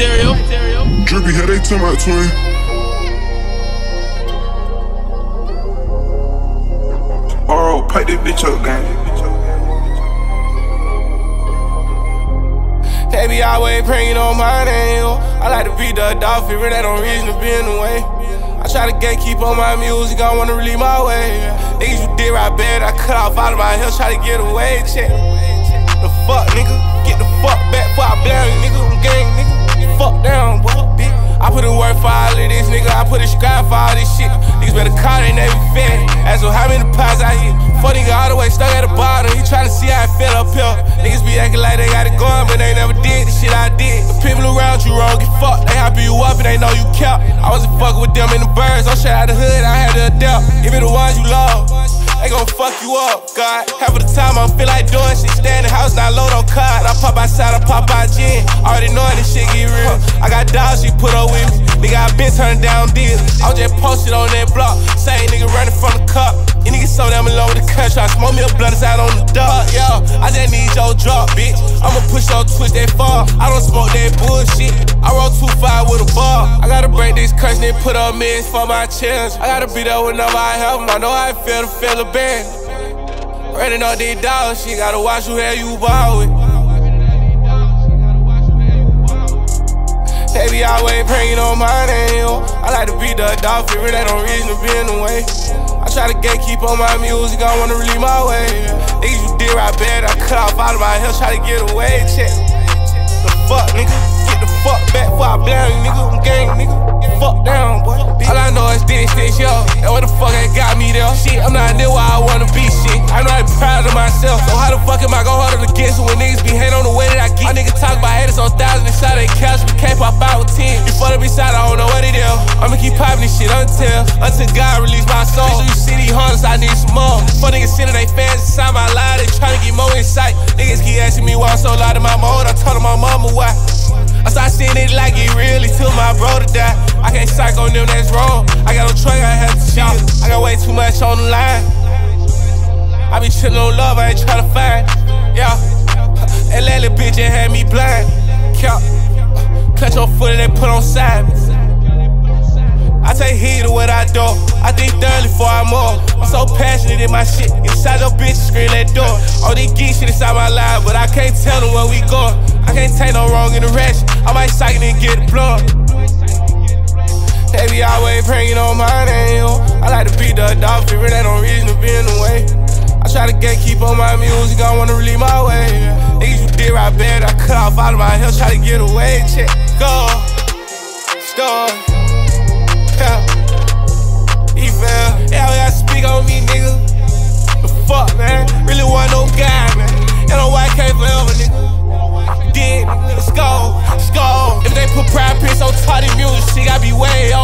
right, Terrio. Drippy head, they tell my twin. Oro, pipe this bitch up, gang. They be always praying on my name. I like to be the dolphin, but that don't reason to be in the way. I try to gatekeep on my music, I wanna relieve my way. Niggas you did right bad, I cut off out of my hill, try to get away. Check. The fuck, nigga. Get the fuck back before I nigga. I put in scribe for all this shit. Niggas better call they name fed. Ask them how many pies I hit. Fuck nigga all the way stuck at the bottom. He tryna see how I feel up here. Niggas be acting like they got it going, but they never did the shit I did. The people around you wrong, get fucked. They happy you up and they know you kept. I wasn't fucking with them in the birds. Oh, I'm straight out the hood, I had to adapt. Give me the ones you love. They gon' fuck you up, God. Half of the time I feel like doing shit. Stay in the house, not load on card. Outside, I pop out gin. Already knowing this shit get real. I got dogs she put up with me. Nigga, I been turning down deals. I was just posted on that block. Same nigga running from the cup. You niggas so damn alone with the country. I smoke me a blunt out on the dog. Yo, I just need your drop, bitch. I'ma push your twitch that far. I don't smoke that bullshit. I roll too far with a bar. I gotta break this curse and put up mins for my children. I gotta be there whenever I help them. I know I feel to feel a band. Running all these dollars, she gotta watch who hell you ball with. They be always praying on my name. I like to be the dolphin, but that don't reason to be in the way. I try to gatekeep on my music, I wanna relieve my way. Niggas you did right bad, I cut off out of my hill, try to get away. Check. The fuck, nigga. Get the fuck back before I you, nigga. I'm gang, nigga. Fuck down, boy. All I know is this, this, yo. And what the fuck that got me there? Shit, I'm not near where I wanna be, shit. I'm not proud of myself. So how the fuck am I gon' hold it against when niggas be hating on the way niggas talk about haters on thousands inside they couch, but can't pop out with 10. You fuck up beside, I don't know what it is. I'ma keep popping this shit until, until God release my soul. Sure you see these hunters, I need some more. Fuck niggas sitting they fans inside my life, they tryna get more insight. Niggas keep asking me why I'm so loud in my mode, I told my mama why. I start seeing it like it really till my brother die. I can't psych on them, that's wrong. I got no truck, I have to chill. I got way too much on the line. I be chillin' on love, I ain't tryna find. Yeah. That little bitch just had me blind. Count. Clutch your foot and they put on side. I take heed to what I do. I think thoroughly before I'm move. I'm so passionate in my shit. Inside your bitch, screen that door. All these geek shit inside my life, but I can't tell them where we going. I can't take no wrong in the interaction. I might psych it and get it blood. They be always praying on my name. I like to be the dolphin, but that don't reason to be in the way. I try to gatekeep on my music, I wanna relieve my way. They bad, I cut off out of my hill, try to get away, check. Go, store, yeah. He fell, yeah, y'all speak on me, nigga. The fuck, man. Really want no guy, man. And a white NYK forever, nigga. Did, let's go, let's go. If they put pride piss on Toddy Music, she gotta be way over.